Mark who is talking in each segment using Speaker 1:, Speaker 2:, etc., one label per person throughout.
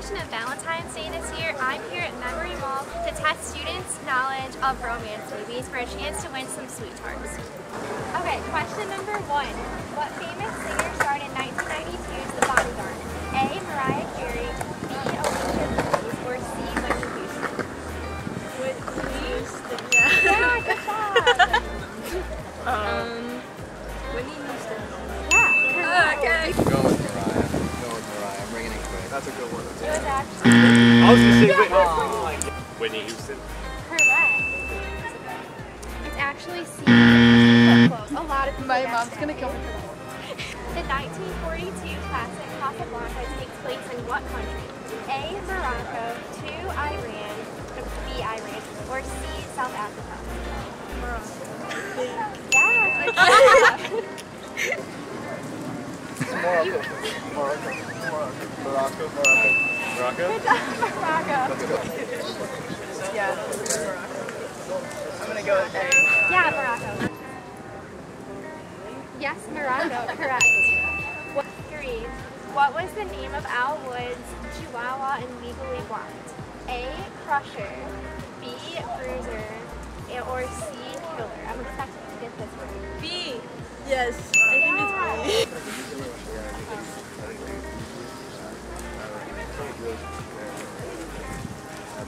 Speaker 1: celebration of Valentine's Day this year, I'm here at Memory Mall to test students' knowledge of romance movies for a chance to win some sweet tarts. Okay, question number one. What famous singer starred in 1992's The Bodyguard? A. Mariah Carey, B. Alicia Keys, or C. Whitney Houston?
Speaker 2: Whitney Houston, yeah. Yeah, good
Speaker 1: job!
Speaker 3: um,
Speaker 4: Whitney. Houston.
Speaker 1: It's actually. Close. A lot of My mom's gonna kill me. for The 1942 classic Casablanca takes place in what country? A. Morocco, 2. Iran, B. Iran, or C. South Africa? Yeah,
Speaker 5: Morocco. Morocco.
Speaker 4: Morocco.
Speaker 1: Job, Morocco.
Speaker 2: Yeah. I'm gonna go with A.
Speaker 1: Yeah, Morocco. Yes, Morocco, correct. What, three. What was the name of Elle Woods' Chihuahua in Legally Blonde? A. Crusher, B. Bruiser, or C. Killer. I'm expecting to get this one.
Speaker 2: B. Yes, I think it's
Speaker 5: B.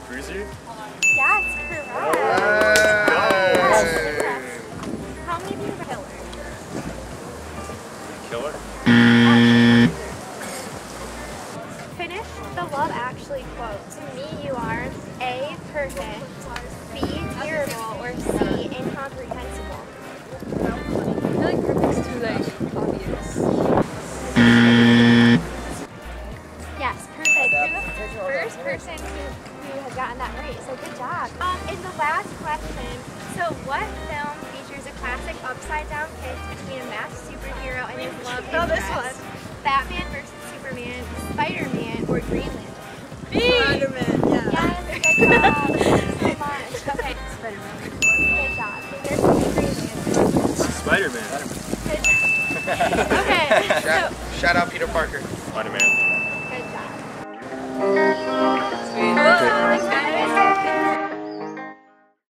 Speaker 4: Bruiser.
Speaker 1: That's correct. How many people are killer?
Speaker 4: Killer.
Speaker 1: Finish the love actually quote. To me, you are A. Perfect,
Speaker 2: B. Terrible, or C.
Speaker 1: Yes, perfect. You're the first person who, who has gotten that right, so good job. Um, in the last question, so what film features a classic upside down kiss between a masked superhero and his love interest? Oh, this interest? Batman versus Superman, Spider-Man, or Green Lantern?
Speaker 2: Spider-Man. Yeah. Yes,
Speaker 1: good job. Thank you so much. Okay,
Speaker 3: Spider-Man. good
Speaker 1: job. So there's Green Lantern.
Speaker 4: Spider-Man.
Speaker 1: Good job.
Speaker 5: Okay, so Shout, shout out Peter Parker.
Speaker 4: Spider-Man.